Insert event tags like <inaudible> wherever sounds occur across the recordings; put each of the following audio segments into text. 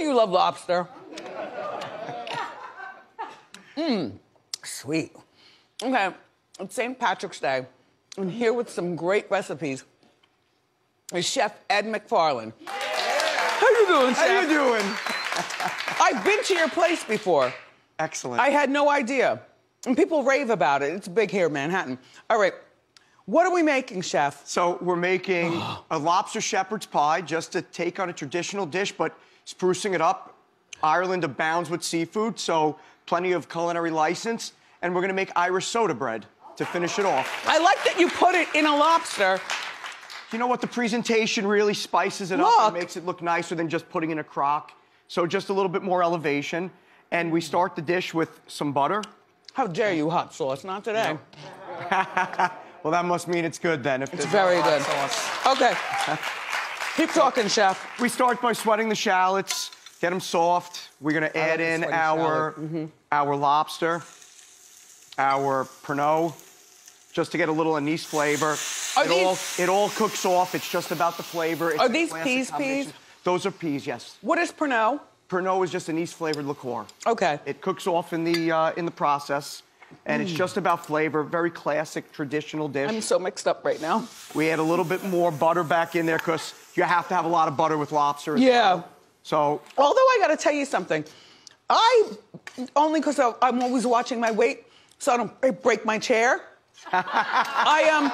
you love lobster. Mmm, sweet. Okay, it's St. Patrick's Day, and here with some great recipes is Chef Ed McFarland. How you doing, Chef? How you doing? I've been to your place before. Excellent. I had no idea. And people rave about it. It's big here in Manhattan. All right, what are we making, Chef? so we're making <gasps> a lobster shepherd's pie just to take on a traditional dish, but sprucing it up. Ireland abounds with seafood, so plenty of culinary license. And we're gonna make Irish soda bread to finish it off. I like that you put it in a lobster. You know what? The presentation really spices it up and makes it look nicer than just putting in a crock. So just a little bit more elevation. And we start the dish with some butter. How dare you, hot sauce? Not today. <laughs> Well, that must mean it's good then. If It's very no good. sauce. Okay. <laughs> Keep talking, Chef. We start by sweating the shallots, get them soft. We're gonna add the in our, Mm-hmm. our lobster, our Pernod, just to get a little anise flavor. Are it, all, it all cooks off. It's just about the flavor. It's Are these peas, peas? Those are peas, yes. What is Pernod? Pernod is just anise flavored liqueur. Okay. It cooks off in the uh, in the process, and Mm. it's just about flavor. Very classic, traditional dish. I'm so mixed up right now. We add a little bit more butter back in there because you have to have a lot of butter with lobster. Yeah. well. So Although I gotta tell you something, I only because I'm always watching my weight, so I don't break my chair. <laughs> I um,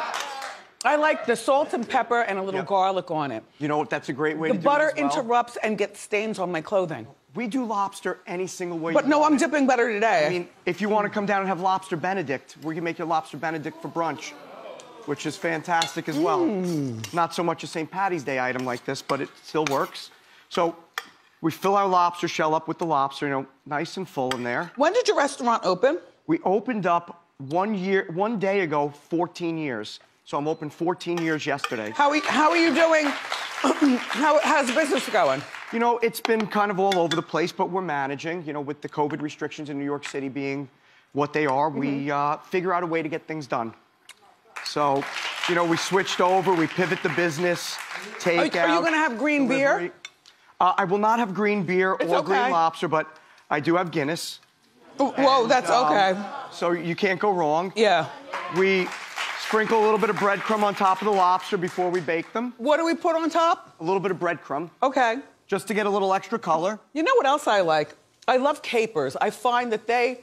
I like the salt and pepper and a little Yep. garlic on it. you know what? That's a great way The to do butter it as well. interrupts and gets stains on my clothing. We do lobster any single way. But no, I'm it. dipping butter today. I mean, if you want to come down and have lobster Benedict, we can make your lobster Benedict for brunch, which is fantastic as well. Mm. Not so much a St. Patty's Day item like this, but it still works. So we fill our lobster shell up with the lobster, you know, nice and full in there. when did your restaurant open? We opened up one year, one day ago, 14 years. So I'm open 14 years yesterday. How are, how are you doing? <clears throat> how, how's business going? You know, it's been kind of all over the place, but we're managing. You know, with the COVID restrictions in New York City being what they are, Mm-hmm. we uh, figure out a way to get things done. So, you know, we switched over, we pivot the business, take Are, are you gonna have green delivery. beer? Uh, I will not have green beer It's or okay. green lobster, but I do have Guinness. Whoa, And, that's um, okay. So you can't go wrong. Yeah. We sprinkle a little bit of breadcrumb on top of the lobster before we bake them. What do we put on top? A little bit of breadcrumb, Okay. just to get a little extra color. You know what else I like? I love capers. I find that they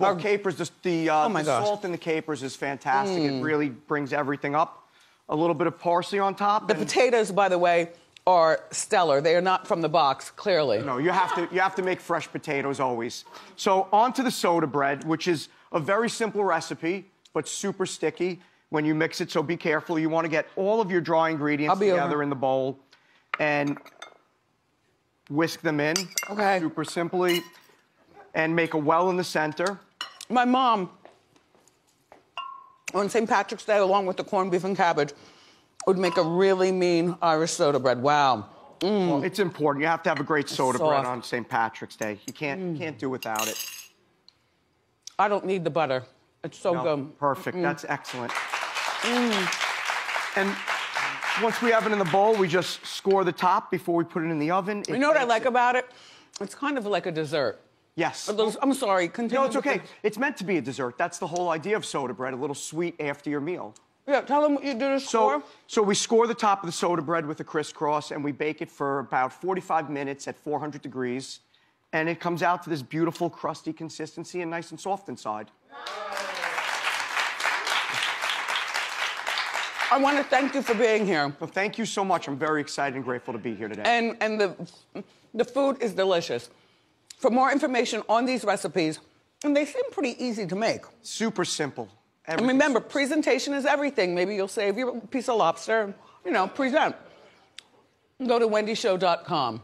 Well, are capers, the, the, uh, Oh the. Mm. salt in the capers is fantastic. It really brings everything up. A little bit of parsley on top. The and- potatoes, by the way, are stellar. They are not from the box, clearly. No, you have to you have to make fresh potatoes always. So onto the soda bread, which is a very simple recipe, but super sticky when you mix it. So be careful. You want to get all of your dry ingredients I'll over. together in the bowl and whisk them in. Okay. Super simply. And make a well in the center. My mom, on St. Patrick's Day, along with the corned beef and cabbage, would make a really mean Irish soda bread. Wow. Well, it's important. You have to have a great soda bread on St. Patrick's Day. You can't Mm. can't do without it. I don't need the butter. It's so No, good. Perfect. That's excellent. Mm. And once we have it in the bowl, we just score the top before we put it in the oven. It You know what I like it- about it? It's kind of like a dessert. Yes. Those- I'm sorry, continue. No, it's okay. It's meant to be a dessert. That's the whole idea of soda bread, a little sweet after your meal. Yeah, tell them what you do to So, score. so we score the top of the soda bread with a crisscross and we bake it for about 45 minutes at 400 degrees. And it comes out to this beautiful, crusty consistency and nice and soft inside. I want to thank you for being here. Well, thank you so much. I'm very excited and grateful to be here today. And, and the, the food is delicious. For more information on these recipes, and they seem pretty easy to make. Super simple. And Everything's remember, presentation is everything. Maybe you'll save your piece of lobster, you know, present. Go to wendyshow.com.